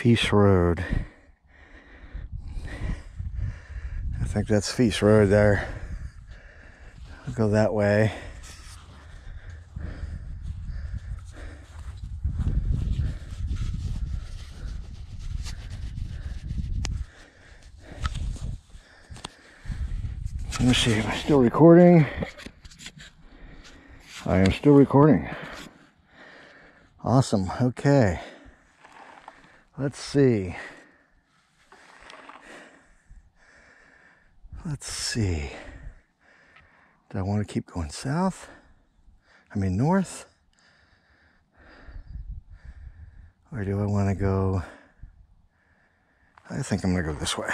Feast Road. I think that's Feast Road there. I'll go that way. Let me see, I still recording? I am still recording. Awesome, okay. Let's see. Let's see. Do I want to keep going south? I mean north? Or do I want to go? I think I'm going to go this way.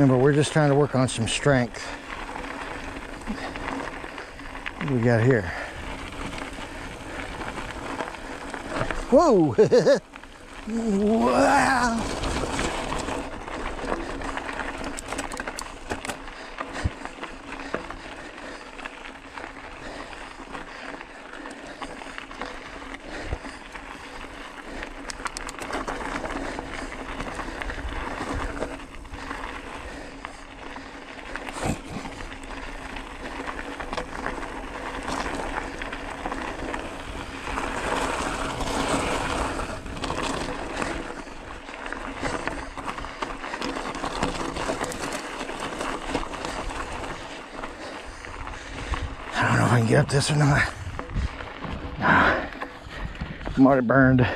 Remember, we're just trying to work on some strength. What do we got here? Whoa! wow! I I can get up this or not. Nah, I'm already burned.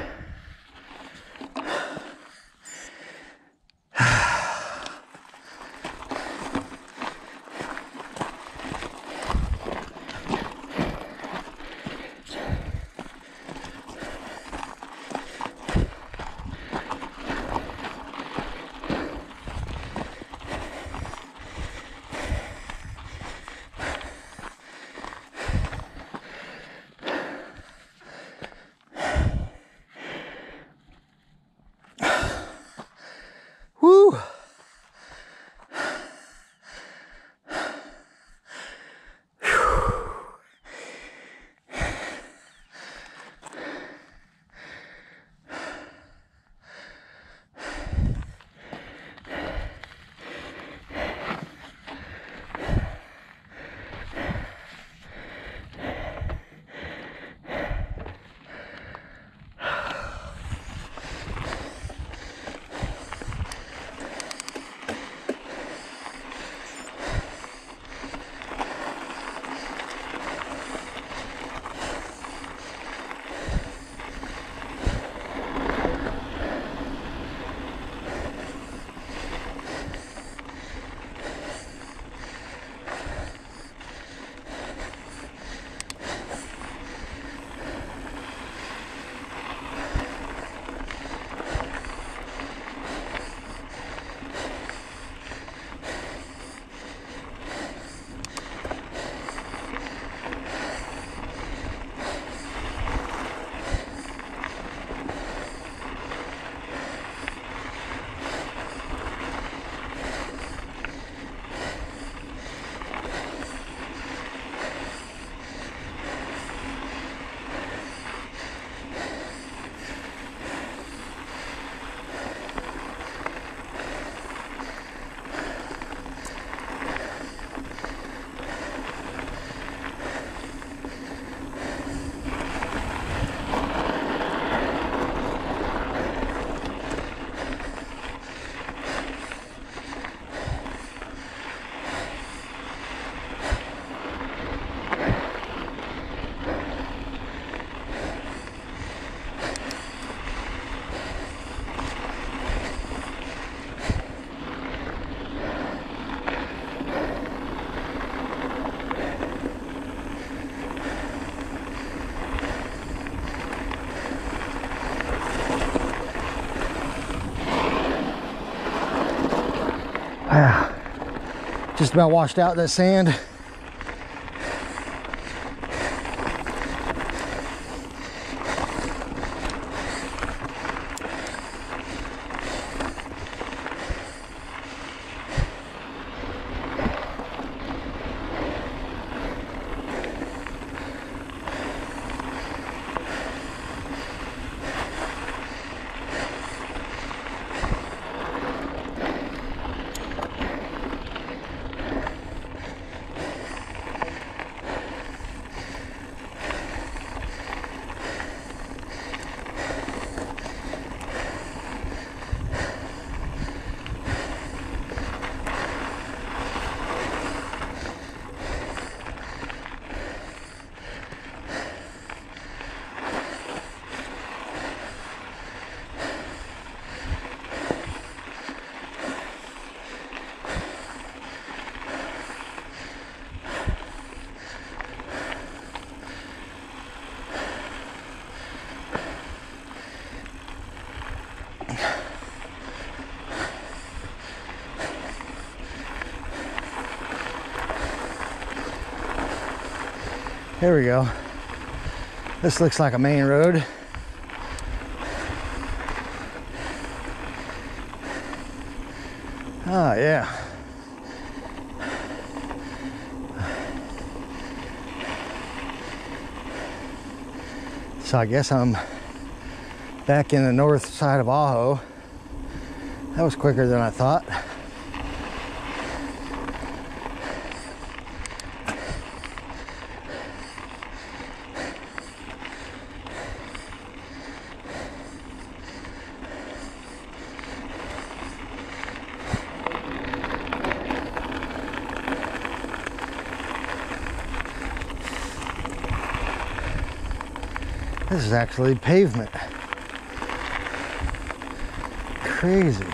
Ah, just about washed out that sand. Here we go. This looks like a main road. Oh, yeah. So I guess I'm back in the north side of Ajo. That was quicker than I thought. This is actually pavement. Crazy.